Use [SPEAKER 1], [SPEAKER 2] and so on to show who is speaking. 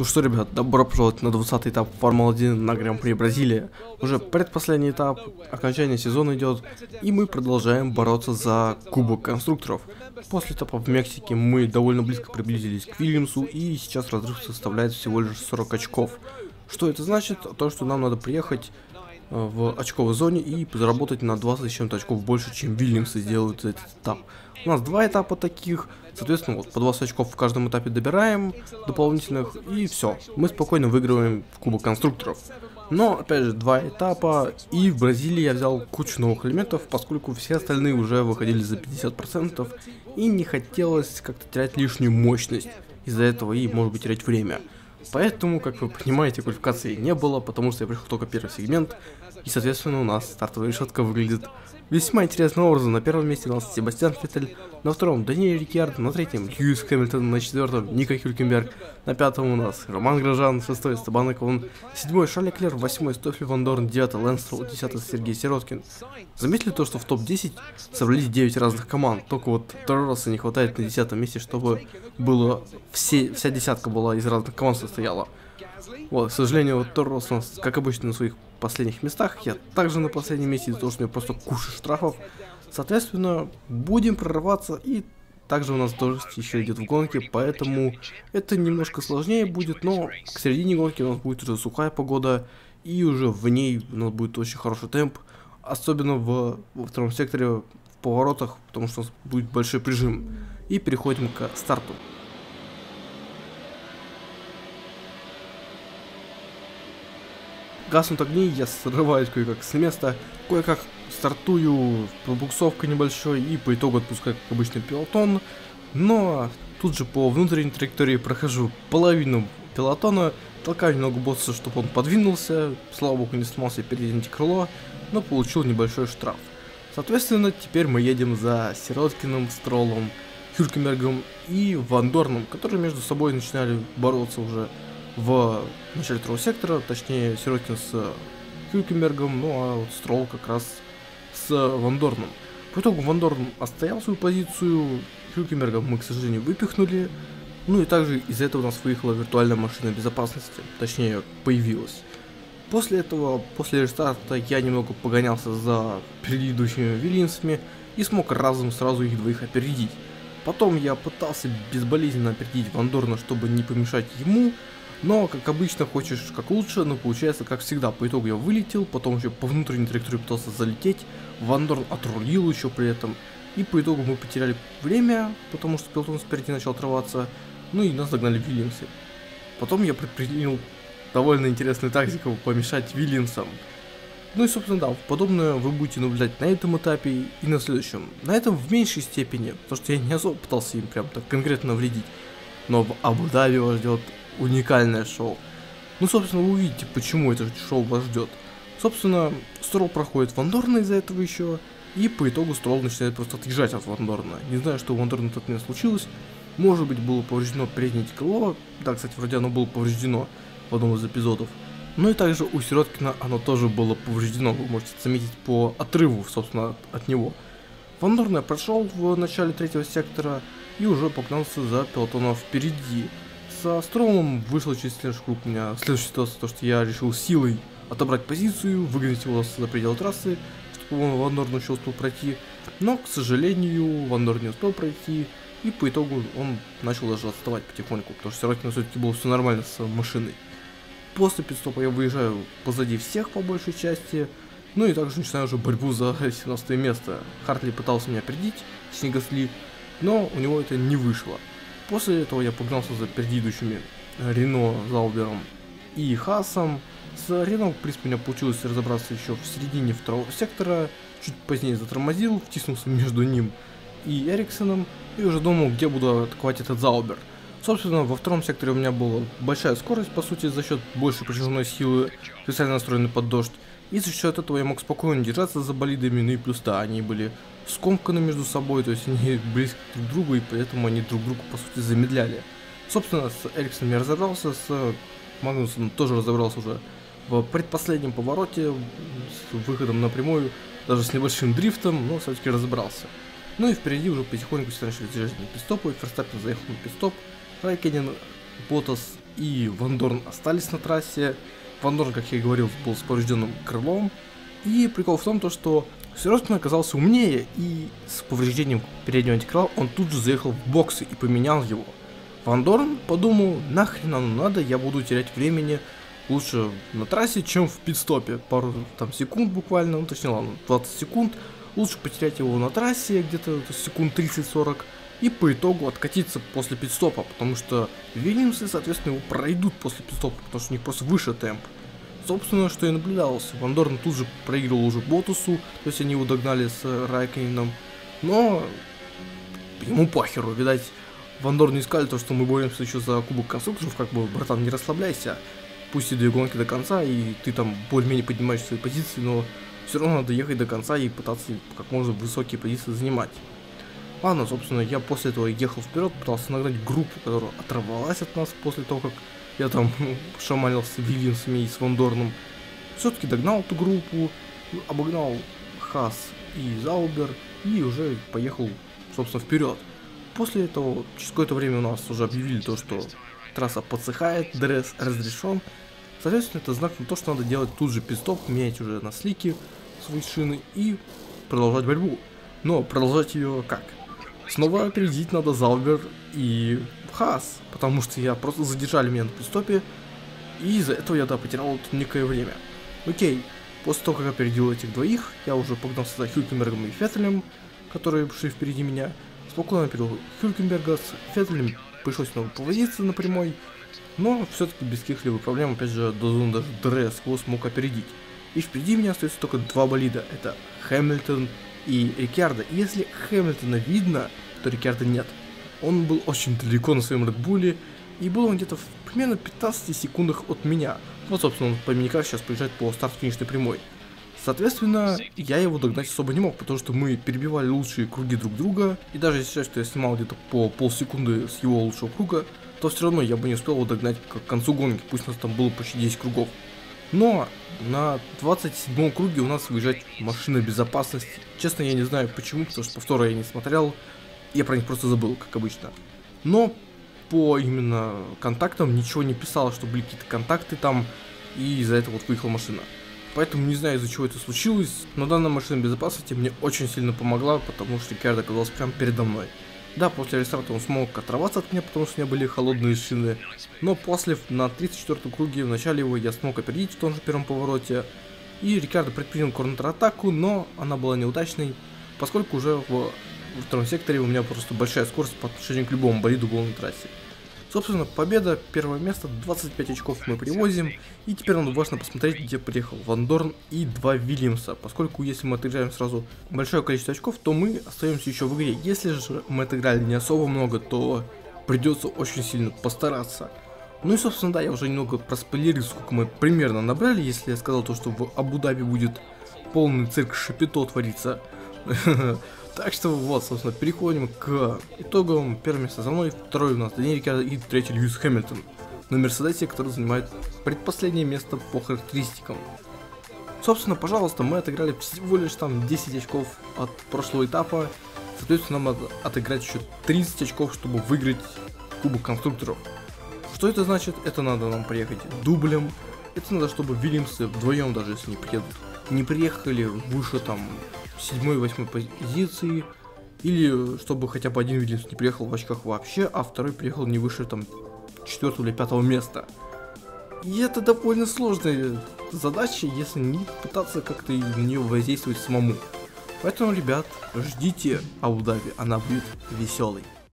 [SPEAKER 1] Ну что, ребят, добро пожаловать на 20 этап Формулы-1 на Гран-при Бразилия. Уже предпоследний этап, окончание сезона идет, и мы продолжаем бороться за Кубок Конструкторов. После этапа в Мексике мы довольно близко приблизились к Вильямсу, и сейчас разрыв составляет всего лишь 40 очков. Что это значит? То, что нам надо приехать в очковой зоне и заработать на 20 с чем-то очков больше, чем Вильямсы сделают этот этап. У нас два этапа таких, соответственно, вот по 20 очков в каждом этапе добираем дополнительных, и все. Мы спокойно выигрываем в Кубок Конструкторов. Но, опять же, два этапа, и в Бразилии я взял кучу новых элементов, поскольку все остальные уже выходили за 50%, и не хотелось как-то терять лишнюю мощность из-за этого и, может быть, терять время. Поэтому, как вы понимаете, квалификации не было, потому что я пришел только первый сегмент, и, соответственно, у нас стартовая решетка выглядит Весьма интересным образом. На первом месте у нас Себастьян Феттель, на втором Даниэль Рикьярдо, на третьем Льюис Хэмилтон, на четвертом Ника Хюлькенберг, на пятом у нас Роман Грожан, шестой Стабан Эклон, седьмой Шарли Клер, восьмой Стофли Ван Дорн, девятый Лэнс Строл, десятый Сергей Сироткин. Заметили то, что в топ-10 собрались 9 разных команд, только вот Торроса не хватает на десятом месте, чтобы было все, вся десятка была из разных команд состояла. Вот, к сожалению, вот Торрос у нас, как обычно, на своих последних местах. Я также на последнем месте из-за того, что у просто куча штрафов. Соответственно, будем прорываться и также у нас дождь еще идет в гонке, поэтому это немножко сложнее будет, но к середине гонки у нас будет уже сухая погода, и уже в ней у нас будет очень хороший темп, особенно в, во втором секторе в поворотах, потому что у нас будет большой прижим. И переходим к старту. Гаснут огни, я срываюсь кое-как с места, кое-как стартую пробуксовкой небольшой и по итогу отпускаю как обычный пилотон, но тут же по внутренней траектории прохожу половину пилотона, толкаю немного босса, чтобы он подвинулся, слава богу не сломался переднее крыло, но получил небольшой штраф. Соответственно, теперь мы едем за Сироткиным, Стролом, Хюркенбергом и Вандорном, которые между собой начинали бороться уже в начале второго сектора, точнее Сироткин с Хюкенбергом, ну а вот Строл как раз с Вандорном. По итогу Вандорн остоял свою позицию, Хюкенберга мы, к сожалению, выпихнули, ну и также из-за этого у нас выехала виртуальная машина безопасности, точнее появилась. После этого, после рестарта, я немного погонялся за предыдущими Вильямсами и смог разом сразу их двоих опередить. Потом я пытался безболезненно опередить Вандорна, чтобы не помешать ему, но, как обычно, хочешь как лучше, но получается как всегда. По итогу я вылетел, потом еще по внутренней траектории пытался залететь. Вандорн отрулил еще при этом. И по итогу мы потеряли время, потому что пилотон спереди начал отрываться. Ну и нас догнали Вильямсы. Потом я предпринял довольно интересную тактику помешать Вильямсам. Ну и, собственно, да, подобное вы будете наблюдать на этом этапе и на следующем. На этом в меньшей степени, потому что я не особо пытался им прям так конкретно навредить. Но в Абу-Даби вас ждет уникальное шоу. Ну, собственно, вы увидите, почему это шоу вас ждет. Собственно, Строл проходит Вандорна из-за этого еще, и по итогу Строл начинает просто отъезжать от Вандорна. Не знаю, что у Вандорна в тот случилось. Может быть, было повреждено переднее крыло. Да, кстати, вроде оно было повреждено в одном из эпизодов. Ну и также у Сироткина оно тоже было повреждено, вы можете заметить по отрыву, собственно, от него. Вандорна прошел в начале третьего сектора и уже погнался за пилотоном впереди со Стромом вышел через следующий круг у меня следующая ситуация, то что я решил силой отобрать позицию, выгнать его за предел трассы, чтобы он Ван Дорн еще успел пройти. Но, к сожалению, Ван Дорн не успел пройти, и по итогу он начал даже отставать потихоньку, потому что Сирокина все-таки было все нормально с машиной. После пидстопа я выезжаю позади всех по большей части, ну и также начинаю уже борьбу за 17 место. Хартли пытался меня опередить, Снегасли, но у него это не вышло. После этого я погнался за предыдущими э, Рено, Залбером и Хасом. С Рено, в принципе, у меня получилось разобраться еще в середине второго сектора. Чуть позднее затормозил, втиснулся между ним и Эриксоном. И уже думал, где буду атаковать этот Заубер. Собственно, во втором секторе у меня была большая скорость, по сути, за счет большей прижимной силы, специально настроенный под дождь. И за счет этого я мог спокойно держаться за болидами, ну и плюс да, они были скомканы между собой, то есть они близки друг к другу, и поэтому они друг друга, по сути, замедляли. Собственно, с Эриксоном я разобрался, с Магнусом тоже разобрался уже в предпоследнем повороте, с выходом напрямую, даже с небольшим дрифтом, но все-таки разобрался. Ну и впереди уже потихоньку все начали заезжать на пистопы, Ферстаппин заехал на пистоп, Райкенен, Ботас и Ван Дорн остались на трассе. Ван Дорн, как я и говорил, был с поврежденным крылом. И прикол в том, то, что Сиротин оказался умнее, и с повреждением переднего антикрыла он тут же заехал в боксы и поменял его. Ван Дорн подумал, нахрен оно надо, я буду терять времени лучше на трассе, чем в пидстопе. Пару там секунд буквально, ну точнее ладно, 20 секунд. Лучше потерять его на трассе, где-то секунд 30-40, и по итогу откатиться после пидстопа, потому что Вильямсы, соответственно, его пройдут после пидстопа, потому что у них просто выше темп. Собственно, что и наблюдалось. Ван Дорн тут же проигрывал уже Ботусу, то есть они его догнали с Райкином, но ему похеру, видать, Ван Дорн не сказали то, что мы боремся еще за Кубок Конструкторов, как бы, братан, не расслабляйся, пусть и две гонки до конца, и ты там более-менее поднимаешь свои позиции, но все равно надо ехать до конца и пытаться как можно высокие позиции занимать. Ладно, собственно, я после этого ехал вперед, пытался нагнать группу, которая оторвалась от нас после того, как я там шаманил с Вильямсами и с Вандорном. Все-таки догнал эту группу, обогнал Хас и Заубер и уже поехал, собственно, вперед. После этого, через какое-то время у нас уже объявили то, что трасса подсыхает, ДРС разрешен. Соответственно, это знак на то, что надо делать тут же пит-стоп, менять уже на слики свои шины и продолжать борьбу. Но продолжать ее как? Снова опередить надо Залбер и Хас, потому что я просто задержали меня на пистопе, и из-за этого я, да, потерял тут некое время. Окей, после того, как опередил этих двоих, я уже погнался за Хюлькенбергом и Феттелем, которые шли впереди меня, спокойно опередил Хюлькенберга, с Феттелем пришлось снова повозиться на прямой, но все-таки без каких-либо проблем, опять же, до зоны даже его смог опередить. И впереди меня остается только два болида, это Хэмилтон и Рикардо. И если Хэмилтона видно, то Рикардо нет. Он был очень далеко на своем Редбуле, и был он где-то в примерно 15 секундах от меня. Вот, собственно, он по миникар сейчас приезжает по старт-финишной прямой. Соответственно, я его догнать особо не мог, потому что мы перебивали лучшие круги друг друга, и даже сейчас, что я снимал где-то по полсекунды с его лучшего круга, то все равно я бы не успел его догнать к концу гонки, пусть у нас там было почти 10 кругов. Но на 27 круге у нас выезжает машина безопасности. Честно, я не знаю почему, потому что повтора я не смотрел, я про них просто забыл, как обычно. Но по именно контактам ничего не писало, что были какие-то контакты там, и из-за этого вот выехала машина. Поэтому не знаю, из-за чего это случилось, но данная машина безопасности мне очень сильно помогла, потому что Рикардо оказался прямо передо мной. Да, после рестарта он смог оторваться от меня, потому что у меня были холодные шины, но после, на 34 круге, в начале его я смог опередить в том же первом повороте, и Рикардо предпринял контратаку, но она была неудачной, поскольку уже в, во втором секторе у меня просто большая скорость по отношению к любому болиду на трассе. Собственно, победа, первое место, 25 очков мы привозим. И теперь нам важно посмотреть, где приехал Ван Дорн и два Вильямса. Поскольку если мы отыграем сразу большое количество очков, то мы остаемся еще в игре. Если же мы отыграли не особо много, то придется очень сильно постараться. Ну и собственно да, я уже немного проспойлерил, сколько мы примерно набрали, если я сказал то, что в Абу-Даби будет полный цирк Шапито твориться. Так что вот, собственно, переходим к итогам. Первое место за мной, второй у нас Даниэль Рикардо и третий Льюис Хэмилтон на Мерседесе, который занимает предпоследнее место по характеристикам. Собственно, пожалуйста, мы отыграли всего лишь там 10 очков от прошлого этапа. Соответственно, нам надо отыграть еще 30 очков, чтобы выиграть Кубок конструкторов. Что это значит? Это надо нам приехать дублем. Это надо, чтобы Вильямсы вдвоем, даже если не приедут, не приехали выше там седьмой восьмой позиции, или чтобы хотя бы один Вильямс не приехал в очках вообще, а второй приехал не выше там четвертого или пятого места. И это довольно сложная задача, если не пытаться как-то на нее воздействовать самому. Поэтому, ребят, ждите Абу-Даби, она будет веселой.